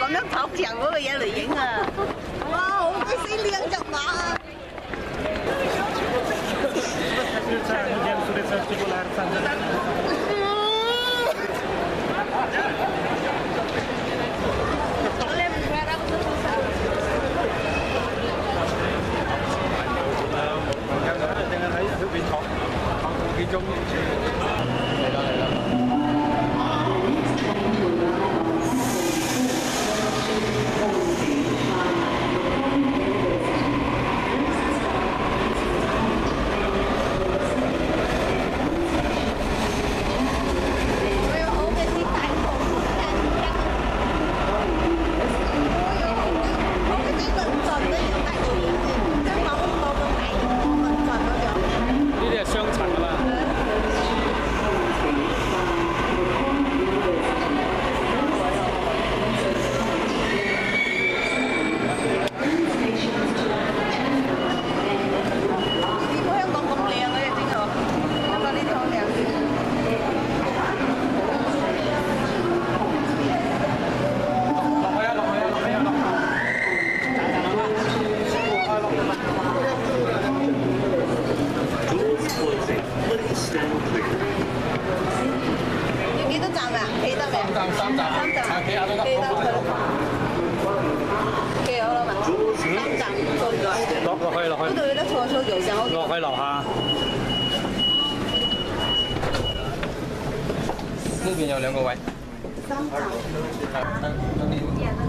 咁样跑墙嗰个嘢嚟影啊！哇，好鬼死靓只马啊！ 我 呢邊有兩個位。三站。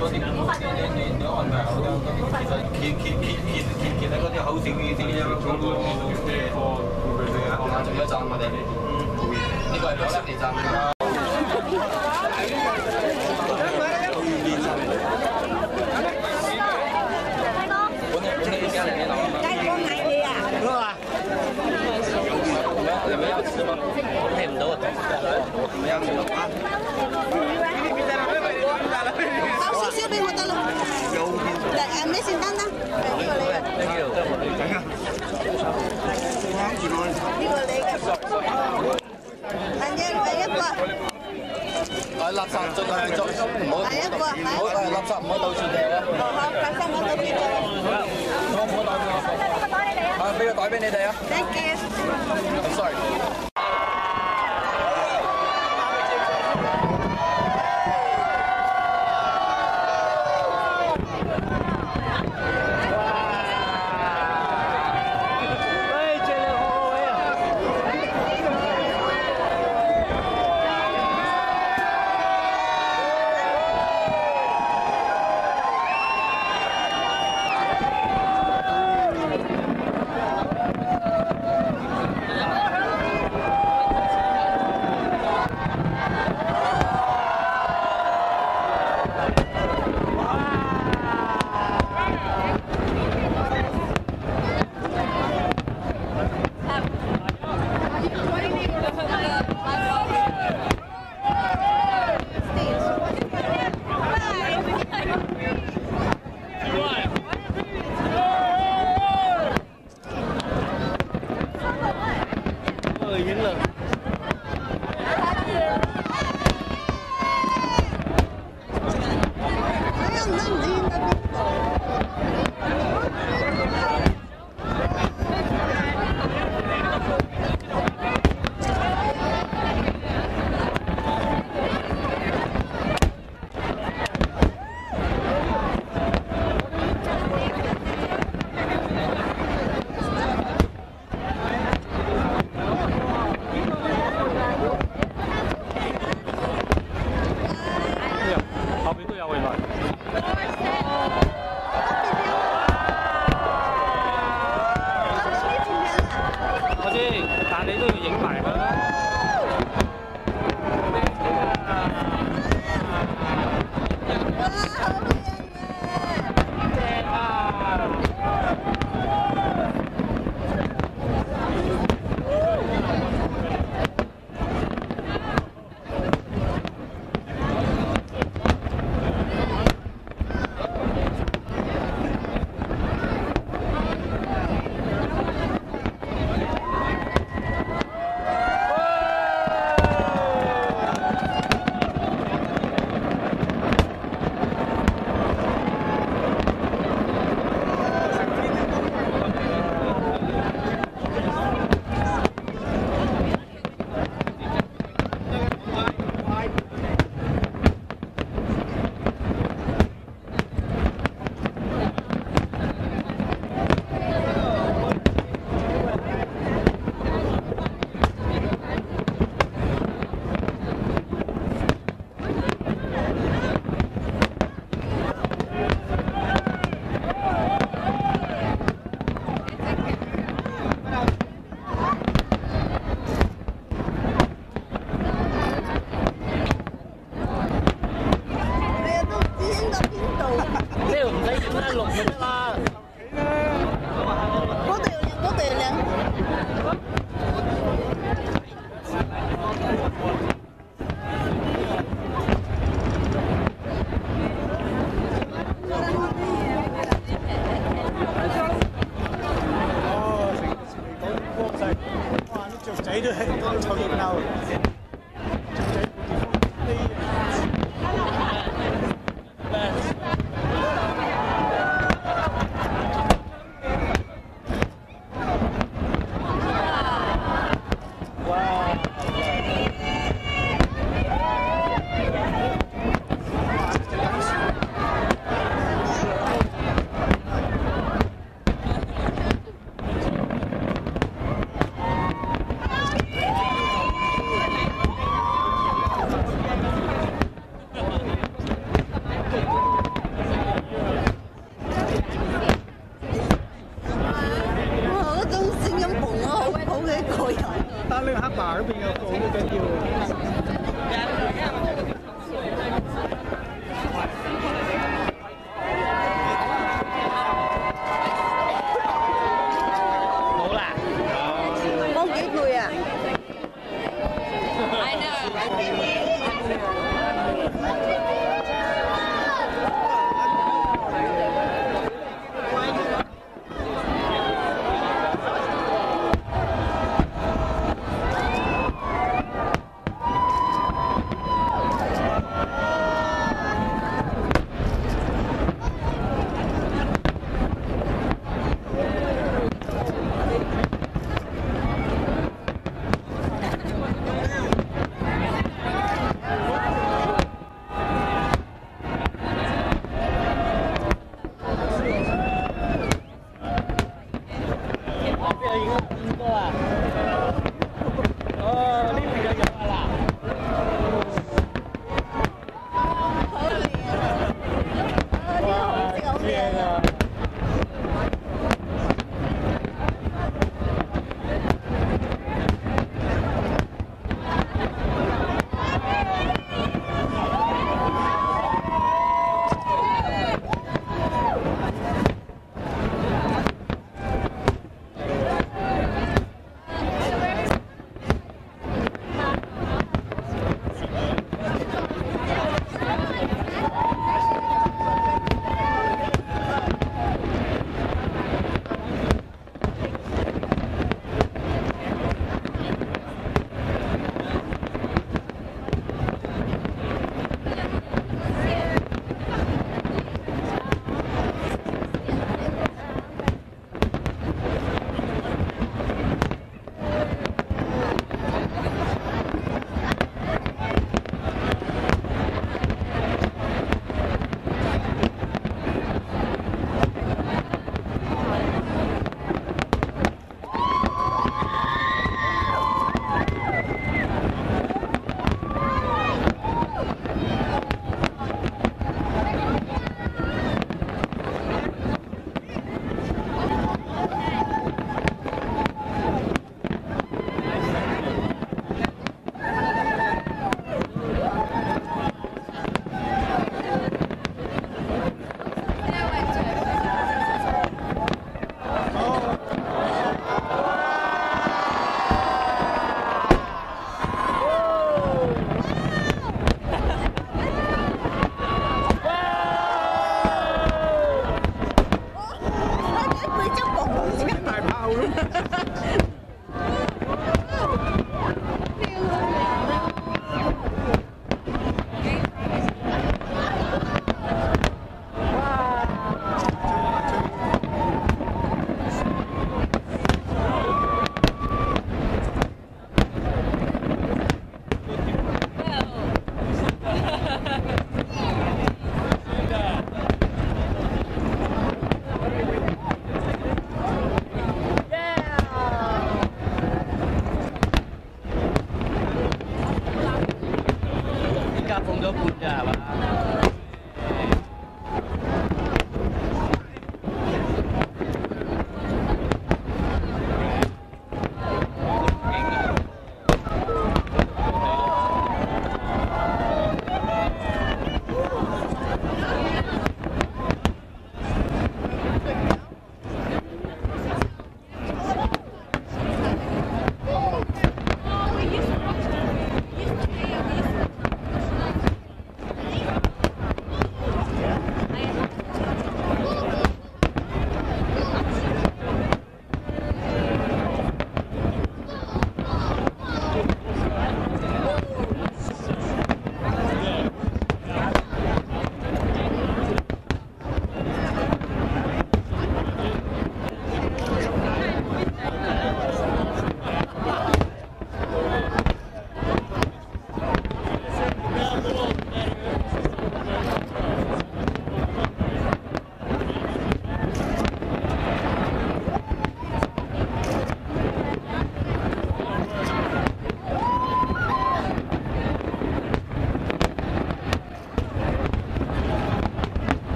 嗰啲你你你你按埋口嘅，揭揭揭揭揭揭喺嗰啲口小意思啊，嗰個我下仲有一站我哋，呢個係北悉尼站。本 系垃圾尽量做，唔好嚟一个，唔好诶垃圾唔好到处掉啊！哦好，快生我嗰边咗。我唔好袋俾我，啊俾个袋俾你哋啊 Thank you。 ，sorry。 just 800 ton now. giới vui. À.